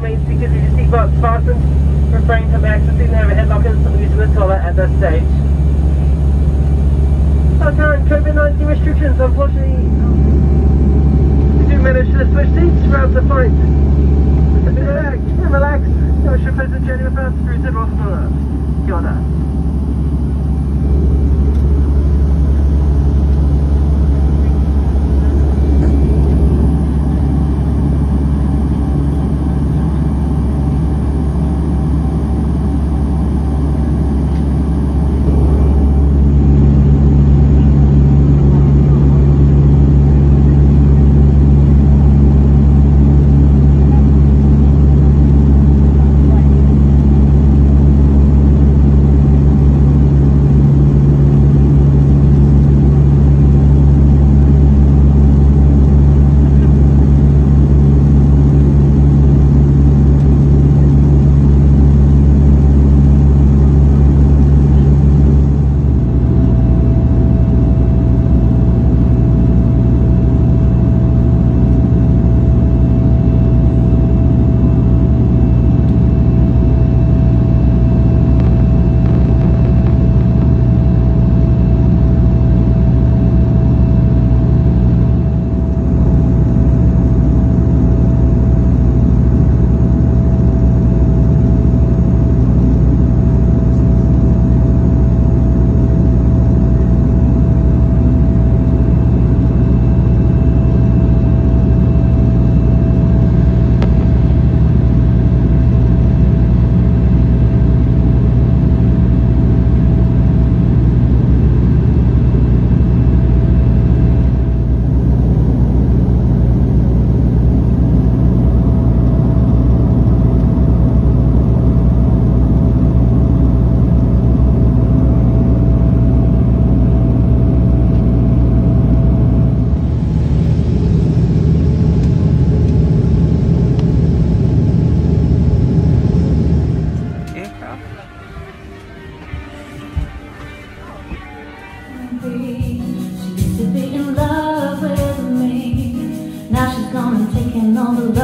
seat with your seatbelts fastened. Refrain from exiting the overhead lockers and using the toilet at this stage. Our current COVID-19 restrictions, unfortunately, we do manage to switch seats throughout the flight. Relax, relax. Jag should pleasant journey with us through several stores. Kia taken all the love